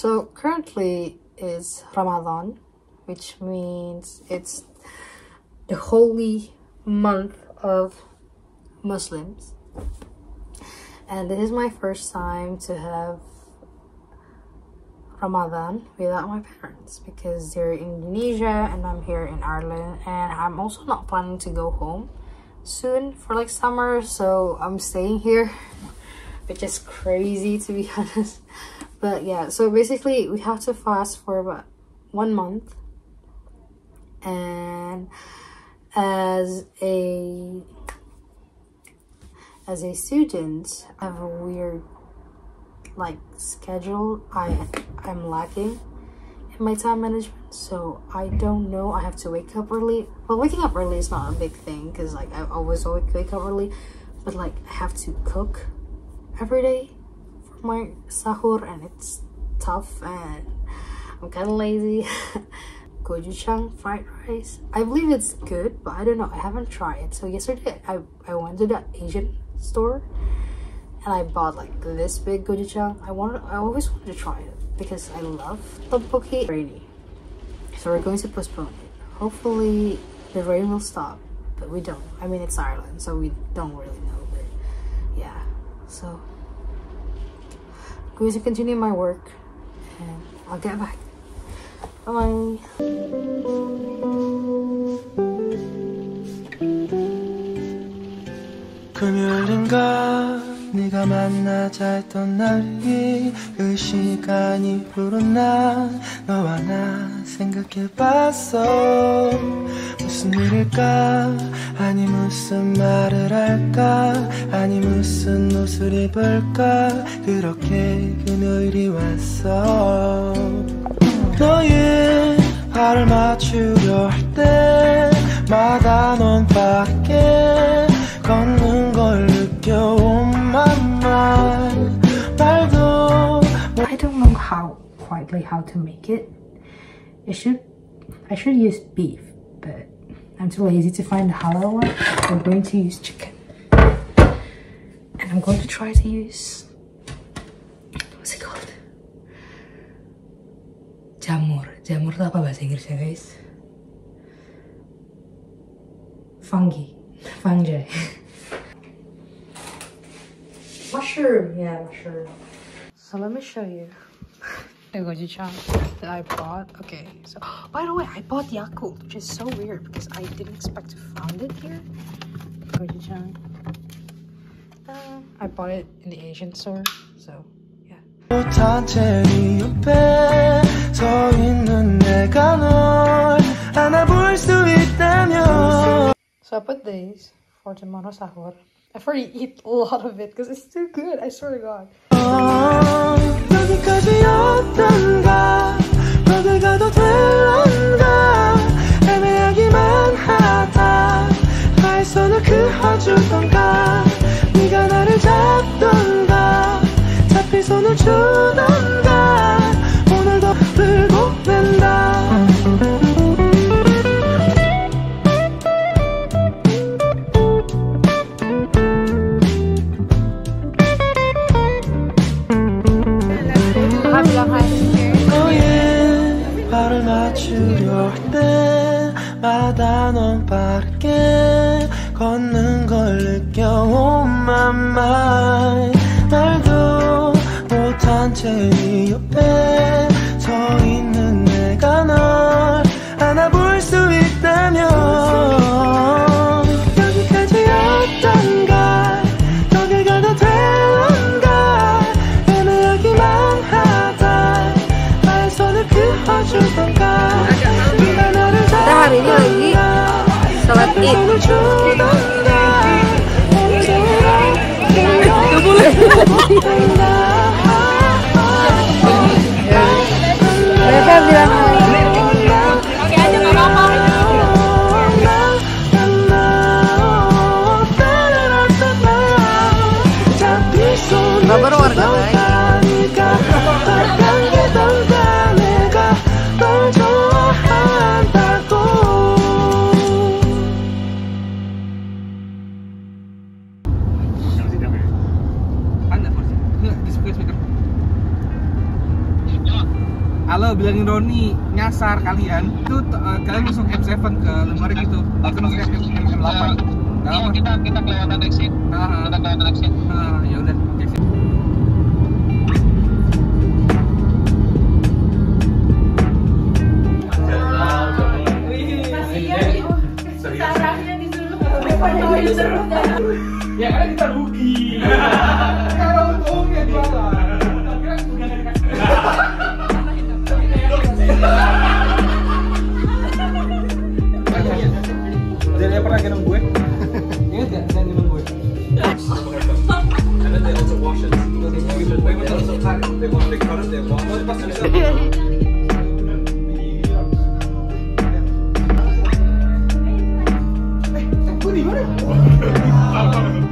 So currently is Ramadan, which means it's the holy month of Muslims. And this is my first time to have Ramadan without my parents because they're in Indonesia and I'm here in Ireland and I'm also not planning to go home soon for like summer so I'm staying here which is crazy to be honest but yeah so basically we have to fast for about one month. And as a as a student I have a weird like schedule I I'm lacking in my time management. So I don't know. I have to wake up early. Well waking up early is not a big thing because like I always always wake up early. But like I have to cook every day my sahur and it's tough and I'm kind of lazy. Gochujang fried rice. I believe it's good but I don't know. I haven't tried it. So yesterday I, I went to the Asian store and I bought like this big gochujang. I wanted I always wanted to try it because I love tteokbokki rainy so we're going to postpone it. Hopefully the rain will stop but we don't. I mean it's Ireland so we don't really know but yeah. So going to continue my work and I'll get back bye 금요일인가 네가 만나자 했던 날이 그 시간이 후로 난 너와 나 생각해봤어. 무슨 일일까? 아니 무슨 말을 할까? 아니 무슨 옷을 입을까? 그렇게 금요일이 왔어. 너의 발을 맞추려 할 때마다 넌 밖에 how quietly how to make it. It should I should use beef, but I'm too lazy to find the halal one. I'm going to use chicken. And I'm going to try to use what's it called? Jamur. Jamur apa bahasa Inggrisnya guys? Fungi. Fungi. mushroom. Yeah, mushroom. So let me show you there that I bought. Okay, so by the way, I bought Yakult, which is so weird because I didn't expect to find it here. There. Uh, I bought it in the Asian store, so yeah. So I put these for tomorrow sahur. I've already eat a lot of it because it's too good, I swear to god. 여기까지였던가? 어딜 가도 될런가? 애매하기만 하다. 나의 손을 그어주던가? 네가 나를 잡던가? 잡힌 손을 주던가 너의 발을 맞추려 할 때마다 넌 빠르게 걷는 걸 느껴 on my mind 이不 주. halo bilangin Roni nyasar kalian. Itu uh, kalian masuk M7 ke lemari gitu. Atau masuk M8 iya, kita kita kelewatan exit. Nah, kita kelewatan exit. Nah, ya udah disuruh Ya karena kita rugi. Kalau untung ya lah Karena udah dikasih Ah,